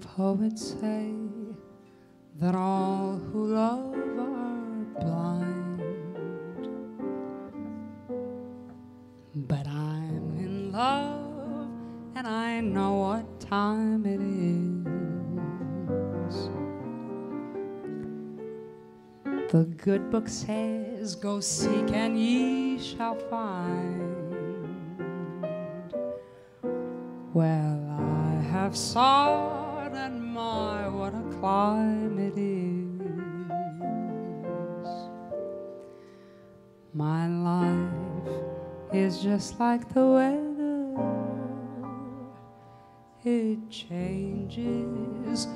poets say that all who love are blind. But I'm in love and I know what time it is. The good book says, Go seek and ye shall find. Well, I have sought, and my, what a climb it is. My life is just like the weather, it changes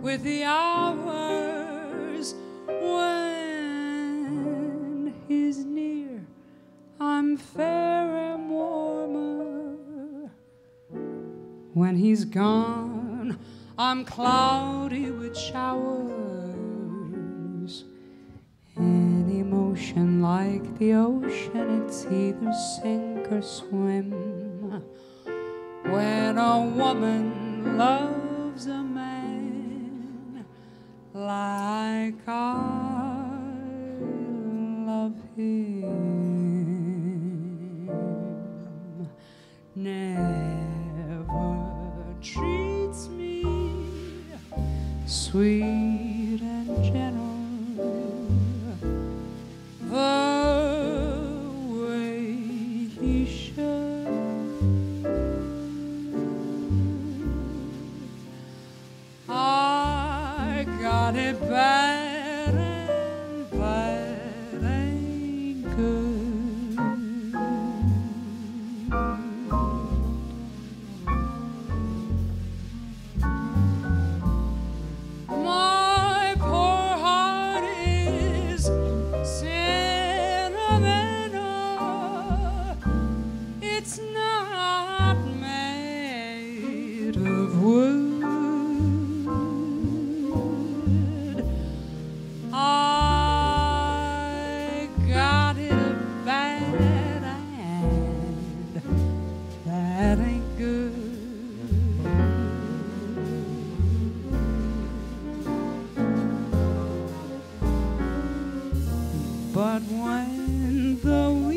with the hours when he's near. I'm fair and warmer. When he's gone, I'm cloudy with showers. An emotion like the ocean, it's either sink or swim. When a woman loves a man like I sweet and gentle the way he should. I got it bad But when the